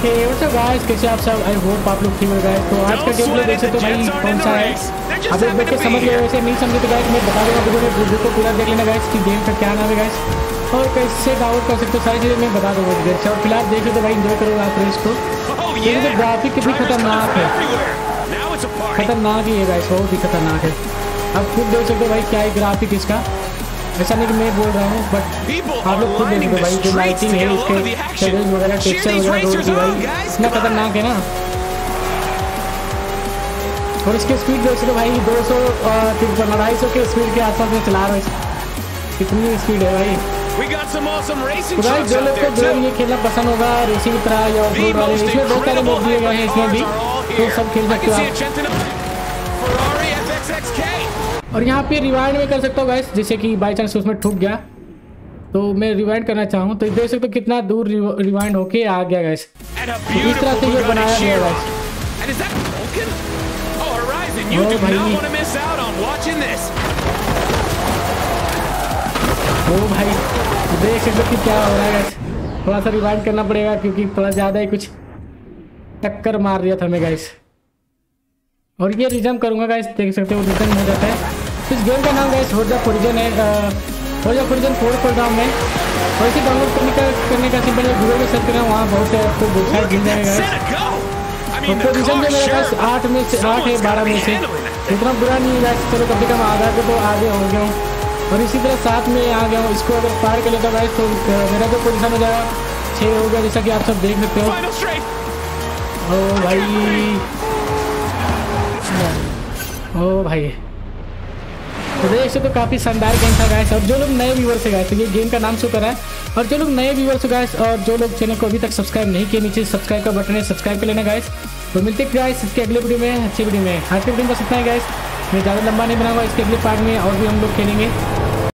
Okay what's up guys कैसे आप सब? आई होप आप लोग ठीक हो गए। तो आज का गेम प्ले देख सकते हो भाई कौन सा है? आप लोग देख के समझ गए वैसे नहीं समझे तो गाइस मैं बता दूँगा वीडियो में वीडियो को पूरा देख लेना गाइस कि गेम का क्या नाम है गाइस और कैसे डाउनलोड कर सकते हो सारी चीज़ें मैं बता दूँगा वीडियो और फ़िलहाल देख सकते हो भाई एंजॉय करो आप रेस को। ये जो ग्राफिक कितनी खतरनाक है. खतरनाक ही है गाइस बहुत ही खतरनाक है। आप खुद देख सकते हो भाई क्या है ग्राफिक इसका। ऐसा नहीं कि मैं बोल रहा हूँ बट आप लोग खुद देख भाई जो लाइटिंग है इसके शेडल्स वगैरह टेक्सचर वगैरह रोड की भाई। इतना खतरनाक है ना? और इसकी स्पीड सकते हो भाई दो सौ तिरपन अढ़ाई सौ के स्पीड के आसपास में चला रहा है। कितनी स्पीड है भाई। तो भाई जो लोग को जो ये खेलना पसंद होगा रेसिंग तरह या ऑफ़ रोड वाले इसमें बहुत सारे मोड दिए गए हैं इसमें भी। तो सब खेल सकते हो आप. और यहाँ पे रिवाइंड में कर सकता हूँ गैस जैसे कि बाई चांस उसमें ठुक गया। तो मैं रिवाइंड करना चाहूँ तो देख सकते हो कितना दूर रिवाइंड होके आ गया गैस तो इस तरह से ये बनाया गया Vulcan? Oh, Oh. ओ भाई देख सकते हो कि क्या हो रहा है गाइस थोड़ा सा रिवाइंड करना पड़ेगा क्योंकि थोड़ा ज़्यादा ही कुछ टक्कर मार दिया था मैं गैस और ये रिजम करूँगा गैस देख सकते हो रिजम हो जाता है। इस गेम का नाम गाइस होजा फोरिजन है होजा फोरिजन फोर खोल रहा हूँ मैं। और इसे डाउनलोड करने का करने का सिंपल गूगल में सर्च करना वहाँ बहुत है Look मिल at that जाएगा। तो पोजीशन जो मेरे पास आठ में से आठ है बारह में से। इतना बुरा नहीं है चलो कभी कम आधा को तो आगे हो गया हूँ और इसी तरह साथ में आ गया हूँ। इसको अगर पार कर लेता हूँ गाइस तो मेरा जो पोजिशन हो जाएगा छः हो गया जैसा कि आप सब देख सकते हो। ओ भाई। ओ भाई। तो देख सकते हो काफ़ी शानदार गेम था गाइस और जो लोग नए व्यूवर से गाइस तो ये गेम का नाम शो कर है। और जो लोग नए व्यूवर से गाइस और जो लोग चैनल को अभी तक सब्सक्राइब नहीं किए, नीचे सब्सक्राइब का बटन है सब्सक्राइब कर लेना गाइस तो मिलते हैं गाइस इसके अगले वीडियो में, अच्छी वीडियो में। आज के वीडियो में बस इतना है गाइस मैं ज़्यादा लंबा नहीं बनाऊँगा इसके अगले पार्ट में, और भी हम लोग खेलेंगे।